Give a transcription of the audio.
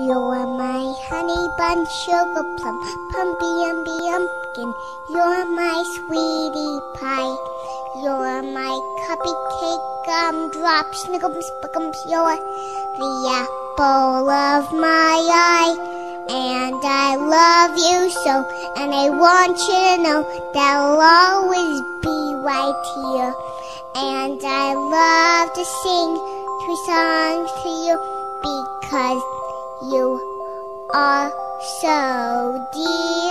You're my honey bun, sugar plum, pumpy umby umpkin. You're my sweetie pie. You're my cupcake gumdrop, snickums, spickums. You're the apple of my eye. And I love you so, and I want you to know that I'll always be right here. And I love to sing three songs to you because you are so dear.